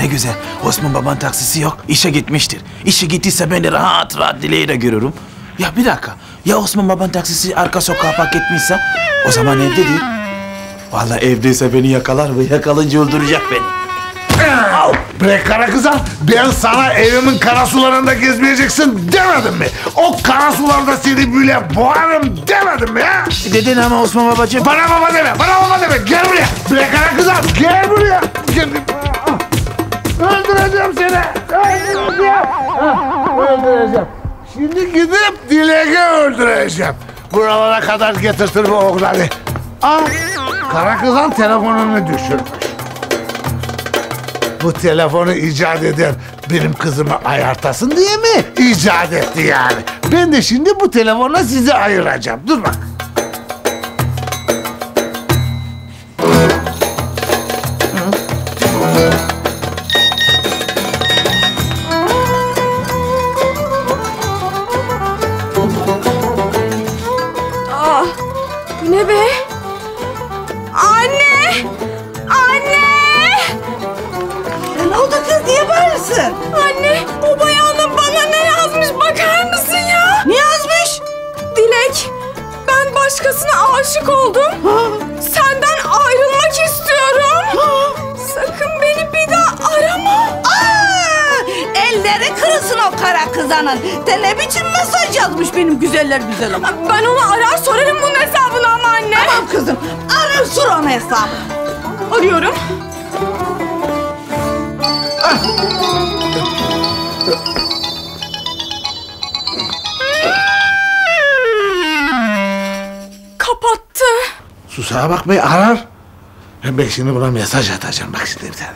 ne güzel. Osman baban taksisi yok. İşe gitmiştir. İşe gittiyse ben de rahat rahat dileği de görürüm. Ya bir dakika. Ya Osman baban taksisi arka sokağa park etmişse? O zaman evde değil. Vallahi evdeyse beni yakalar ve yakalayınca öldürecek beni. Bre kara kızan ben sana evimin kara sularında gezmeyeceksin demedim mi? O kara sularda seni böyle boğarım demedim mi ha? Dedin ama Osman babacığım. Bana baba deme, bana baba deme. Gel buraya. Bre kara kızan gel buraya. Gel. Öldüreceğim seni. Öldüreceğim. Öldüreceğim. Şimdi gidip Dilek'i öldüreceğim. Buralara kadar getirtir bu oğlanı. Aa, kara kızan telefonunu düşürmüş. Bu telefonu icat eden benim kızımı ayartasın diye mi icat etti yani? Ben de şimdi bu telefonla sizi ayıracağım. Dur bak. Bağırırsın? Anne, o bayanın bana ne yazmış bakar mısın ya? Ne yazmış? Dilek, ben başkasına aşık oldum. Senden ayrılmak istiyorum. Sakın beni bir daha arama. Aa, elleri kırılsın o kara kızanın. De ne biçim mesaj yazmış benim güzeller güzel ama. Ben onu arar sorarım bunun hesabını ama anne. Tamam kızım arar sor ona hesabı. Arıyorum. Kapattı. Susağa bakmayı arar. Ben şimdi buna mesaj atacağım. Bak şimdi bir tane.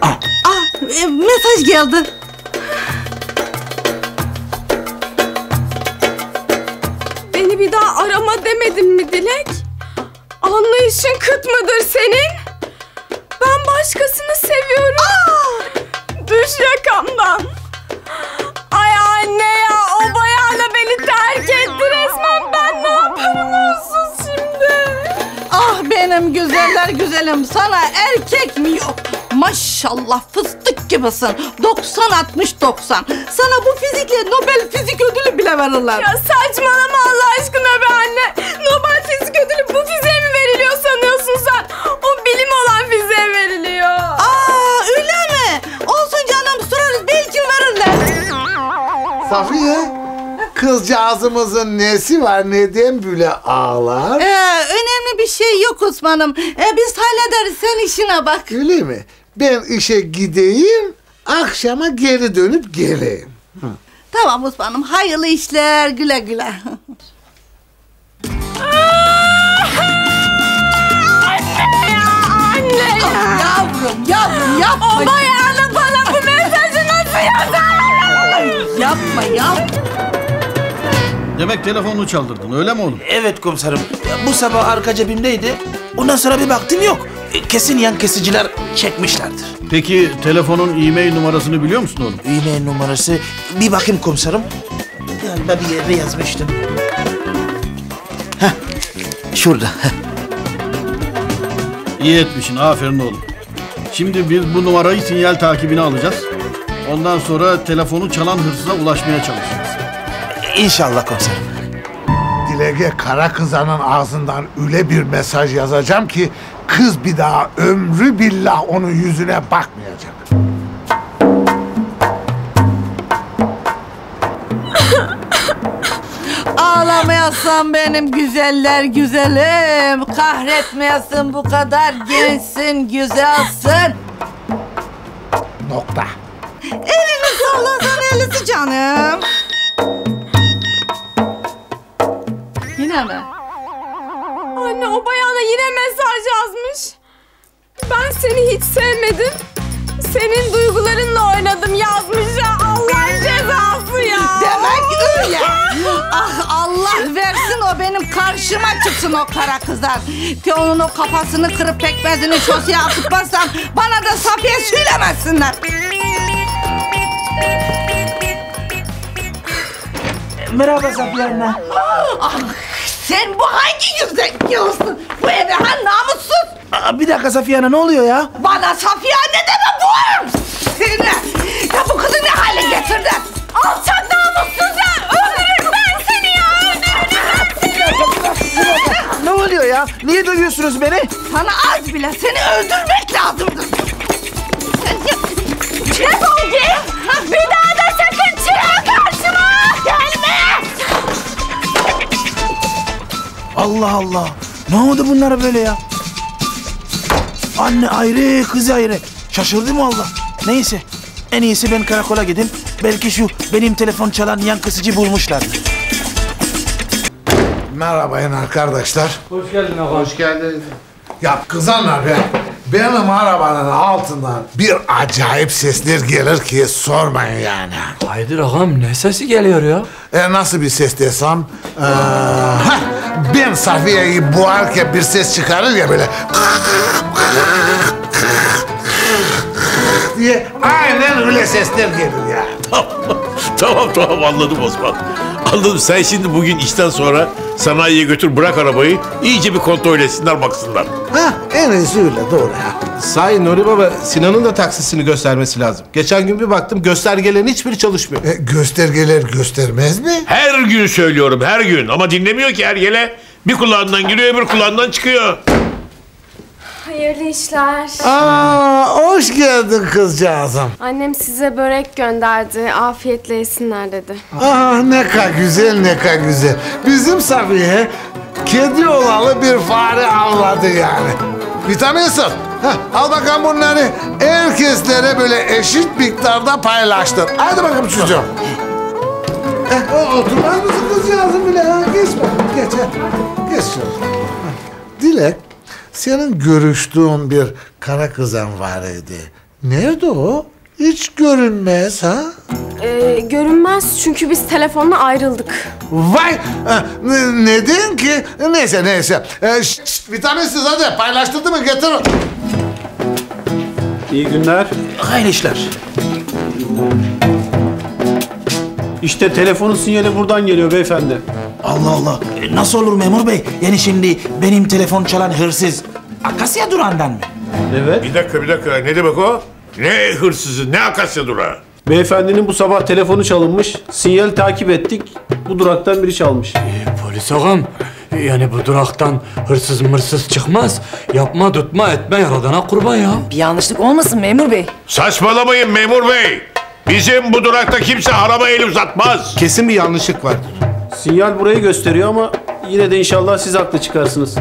Aa, e, mesaj geldi. Beni bir daha arama demedim mi Dilek? Anlayışın kıt mıdır senin? Başkasını seviyorum. Düş yakamdan. Ay anne ya o bayanla beni terk etti resmen. Ben ne yaparım onsuz şimdi? Ah benim güzeller güzelim sana erkek mi yok? Maşallah fıstık gibisin. 90 60 90. Sana bu fizikle Nobel fizik ödülü bile verirler. Ya saçmalama Allah aşkına be anne. Nobel fizik ödülü bu fiziğe mi veriliyor sanıyorsun sen? O bilim olan fiziğe veriliyor. Safiye. Kızcağızımızın nesi var? Neden böyle ağlar? Ee, önemli bir şey yok Osman'ım. Ee, biz hallederiz sen işine bak. Öyle mi? Ben işe gideyim. Akşama geri dönüp geleyim. Tamam Osman'ım hayırlı işler güle güle. Anne ya. yavrum yavrum yapma. O bayanı bana bu mesajı nasıl yazar? Yapma ya. Demek telefonunu çaldırdın öyle mi oğlum? Evet komiserim. Bu sabah arka cebimdeydi. Ondan sonra bir baktım yok. E, Kesin yan kesiciler çekmişlerdir. Peki telefonun e-mail numarasını biliyor musun oğlum? E-mail numarası bir bakayım komiserim. Galiba bir yerde yazmıştım. Heh, şurada. heh. İyi etmişsin aferin oğlum. Şimdi biz bu numarayı sinyal takibine alacağız. Ondan sonra telefonu çalan hırsıza ulaşmaya çalışacağız. İnşallah komiserim. Dilege kara kızanın ağzından öyle bir mesaj yazacağım ki kız bir daha ömrü billah onun yüzüne bakmayacak. Ağlamayasın benim güzeller güzelim. Kahretmeyesin bu kadar gençsin, güzelsin. Nokta. Elini sallasan ellisi canım. Yine mi? Anne o bayana yine mesaj yazmış. Ben seni hiç sevmedim. Senin duygularınla oynadım yazmış ya. Allah'ın cezası ya. Demek öyle. ah Allah versin o benim karşıma çıksın o kara kızar. Ki onun o kafasını kırıp pekmezini şoseye atıpmazsam bana da Safiye söylemesinler. Merhaba Safiye anne. Ah, sen bu hangi yüzden geliyorsun? Bu eve ha namussuz. Aa, bir dakika Safiye Ana ne oluyor ya? Bana Safiye ne deme bu! Seni! Ya bu kızı ne hale getirdin? Alçak namussuz ya! Öldürürüm ben seni ya! Öldürürüm ben seni! Ne oluyor ya? Niye dövüyorsunuz beni? Sana az bile seni öldürmek lazımdı. Allah Allah. Ne oldu bunlara böyle ya? Anne ayrı, kız ayrı. Şaşırdım valla. Neyse. En iyisi ben karakola gideyim. Belki şu benim telefon çalan yan kısıcı bulmuşlardır. Merhabayın arkadaşlar. Hoş geldin ağam. Hoş geldiniz. Ya kızanlar be. Benim arabanın altından bir acayip sesler gelir ki sormayın yani. Haydır ağam ne sesi geliyor ya? E nasıl bir ses desem? Ee, heh, ben Safiye'yi boğarken bir ses çıkarır ya böyle. diye aynen öyle sesler gelir ya. tamam tamam anladım Osman. Anladım sen şimdi bugün işten sonra sanayiye götür bırak arabayı iyice bir kontrol etsinler baksınlar. Ha, en iyisi öyle doğru ya. Sahi Nuri Baba Sinan'ın da taksisini göstermesi lazım. Geçen gün bir baktım göstergelerin hiçbiri çalışmıyor. E, göstergeler göstermez mi? Her gün söylüyorum her gün ama dinlemiyor ki her yele. Bir kulağından giriyor öbür kulağından çıkıyor. Hayırlı işler. Aa, hoş geldin kızcağızım. Annem size börek gönderdi. Afiyetle yesinler dedi. Ah ne kadar güzel ne kadar güzel. Bizim Safiye kedi olalı bir fare avladı yani. Vitamin sır. Heh, al bakalım bunları herkeslere böyle eşit miktarda paylaştır. Hadi bakalım çocuğum. Eh, o- oturmaz mısın kızcağızım bile? Ha? Geç bakalım geç. ha. Geç. Ha. Dilek, senin görüştüğün bir kara kızan var idi. Nerede o? Hiç görünmez ha? Ee, görünmez çünkü biz telefonla ayrıldık. Vay! ne- Neden ki? Neyse neyse. E, şşt, şşt, vitaminsiz hadi paylaştırdı mı getir. İyi günler. Hayırlı işler. İşte telefonun sinyali buradan geliyor beyefendi. Allah Allah. Nasıl olur memur bey? Yani şimdi benim telefon çalan hırsız Akasya durağından mı? Evet. Bir dakika bir dakika ne demek o? Ne hırsızı ne akasya durağı. Beyefendinin bu sabah telefonu çalınmış. Sinyal takip ettik. Bu duraktan biri çalmış. Polis ağam yani bu duraktan hırsız mırsız çıkmaz. Yapma tutma etme yaradana kurban ya. Bir yanlışlık olmasın memur bey. Saçmalamayın memur bey. Bizim bu durakta kimse araba el uzatmaz. Kesin bir yanlışlık vardır. Sinyal burayı gösteriyor ama yine de inşallah siz haklı çıkarsınız.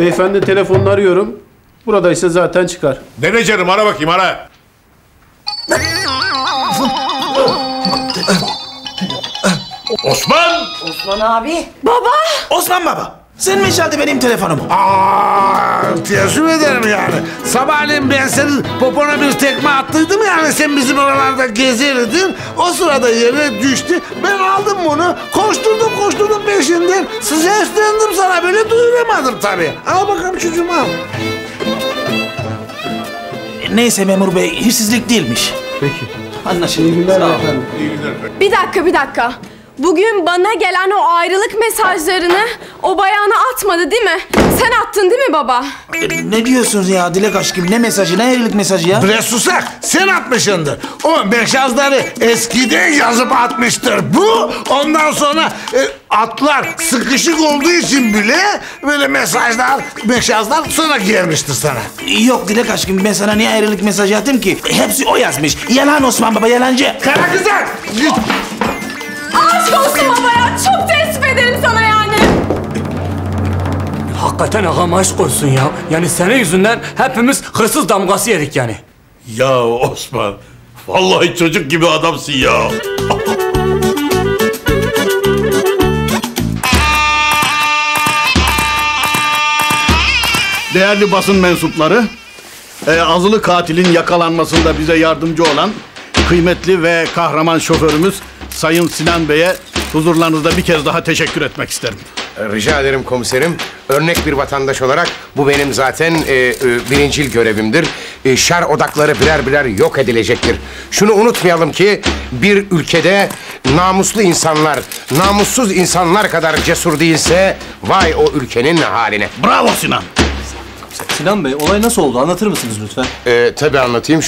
Beyefendi telefonunu arıyorum. Buradaysa zaten çıkar. Dene canım ara bakayım ara. Osman! Osman abi. Osman baba. Sen mi çaldın benim telefonumu? Aa, teessüf ederim yani. Sabahleyin ben senin popona bir tekme attıydım yani sen bizim oralarda gezerdin. O sırada yere düştü. Ben aldım bunu. Koşturdum koşturdum peşinden. Seslendim sana böyle duyuramadım tabii. Al bakalım çocuğum al. E, Neyse memur bey hırsızlık değilmiş. Peki. Anlaşıldı. İyi günler Sağ ol. beyefendi. Bir dakika bir dakika. Bugün bana gelen o ayrılık mesajlarını o bayana atmadı değil mi? Sen attın değil mi baba? E, Ne diyorsunuz ya Dilek aşkım? Ne mesajı? Ne ayrılık mesajı ya? Bre susak sen atmışsındır. O meşazları eskiden yazıp atmıştır. Bu ondan sonra e, atlar sıkışık olduğu için bile böyle mesajlar, meşazlar sonra gelmiştir sana. Yok Dilek aşkım ben sana niye ayrılık mesajı attım ki? Hepsi o yazmış. Yalan Osman baba yalancı. Kara kızlar! git. Hakikaten ağam aşk olsun ya. Yani senin yüzünden hepimiz hırsız damgası yedik yani. Ya Osman. Vallahi çocuk gibi adamsın ya. Değerli basın mensupları, e, azılı katilin yakalanmasında bize yardımcı olan kıymetli ve kahraman şoförümüz Sayın Sinan Bey'e huzurlarınızda bir kez daha teşekkür etmek isterim. Rica ederim komiserim. Örnek bir vatandaş olarak bu benim zaten e, e, birincil görevimdir. E, şer odakları birer birer yok edilecektir. Şunu unutmayalım ki bir ülkede namuslu insanlar, namussuz insanlar kadar cesur değilse vay o ülkenin haline. Bravo Sinan. Sinan Bey olay nasıl oldu anlatır mısınız lütfen? Ee, tabii anlatayım.